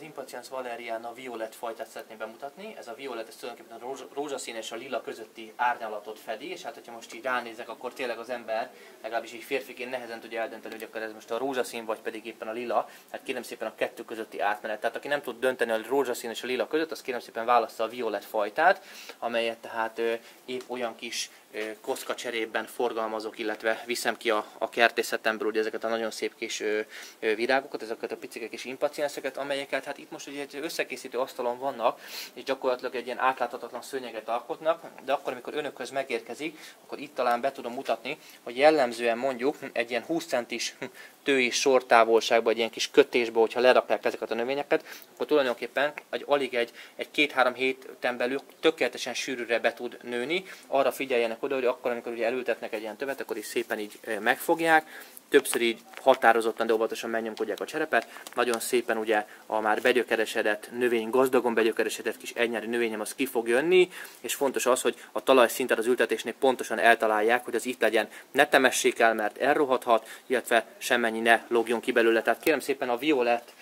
az Impatiens valeriana violet fajtát szeretném bemutatni. Ez a violet, ez tulajdonképpen a rózsa, rózsaszín és a lila közötti árnyalatot fedi, és hát hogyha most így ránézek, akkor tényleg az ember, legalábbis így férfiként nehezen tudja eldönteni, hogy akkor ez most a rózsaszín vagy pedig éppen a lila. Hát kérem szépen a kettő közötti átmenet. Tehát aki nem tud dönteni a rózsaszín és a lila között, az kérem szépen válassza a violet fajtát, amelyet tehát épp olyan kis koszka cserében forgalmazok, illetve viszem ki a, a kertészetemből ugye ezeket a nagyon szép kis ö, ö, virágokat, ezeket a picike kis impacienszeket, amelyeket hát itt most ugye egy összekészítő asztalon vannak, és gyakorlatilag egy ilyen átláthatatlan szőnyeget alkotnak, de akkor, amikor önökhöz megérkezik, akkor itt talán be tudom mutatni, hogy jellemzően mondjuk egy ilyen 20 centis tői sortávolságban, egy ilyen kis kötésbe, hogyha lerakják ezeket a növényeket, akkor tulajdonképpen egy, alig egy, egy két-három héten belül tökéletesen sűrűre be tud nőni. Arra figyeljenek oda, hogy akkor, amikor ugye elültetnek egy ilyen tövet, akkor is szépen így megfogják, többször így határozottan, de óvatosan megnyomkodják a cserepet. Nagyon szépen ugye a már begyökeresedett növény, gazdagon begyökeresedett kis egynyári növényem az ki fog jönni, és fontos az, hogy a talajszintet az ültetésnél pontosan eltalálják, hogy az itt legyen, ne temessék el, mert elrohadhat, illetve semmennyi ne logjon ki belőle. Tehát kérem szépen a violet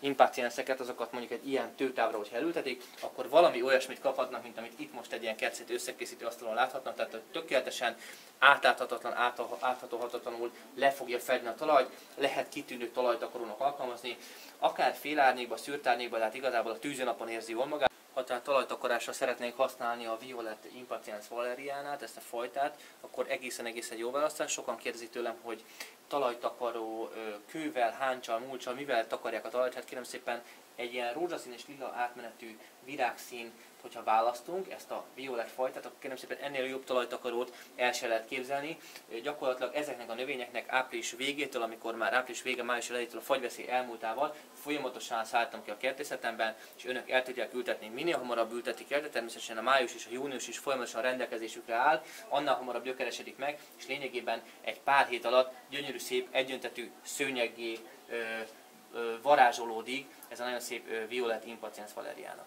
impácienszeket, azokat mondjuk egy ilyen tőtávra, hogy elültetik, akkor valami olyasmit kaphatnak, mint amit itt most egy ilyen kertszét összekészítő asztalon láthatnak, tehát hogy tökéletesen átláthatatlan, áthatóhatatlanul le fogja fedni a talajt, lehet kitűnő talajtakarónak alkalmazni, akár félárnyékba, szűrtárnyékba, tehát igazából a tűzőnapon érzi jól magát. Ha tehát talajtakarásra szeretnénk használni a Violet Impatiens valeriánát, ezt a fajtát, akkor egészen-egészen jó választás. Sokan kérdezik tőlem, hogy talajtakaró kővel, háncsal, mulcsal, mivel takarják a talajt, hát kérem szépen egy ilyen rózsaszín és lila átmenetű virágszín hogyha választunk ezt a violet fajtát, akkor kérem szépen ennél jobb talajtakarót el se lehet képzelni. Gyakorlatilag ezeknek a növényeknek április végétől, amikor már április vége, május elejétől a fagyveszély elmúltával folyamatosan szálltam ki a kertészetemben, és önök el tudják ültetni, minél hamarabb ültetik el, de természetesen a május és a június is folyamatosan rendelkezésükre áll, annál hamarabb gyökeresedik meg, és lényegében egy pár hét alatt gyönyörű szép egyöntetű szőnyegé varázsolódik ez a nagyon szép Violet Impatiens Valeriana.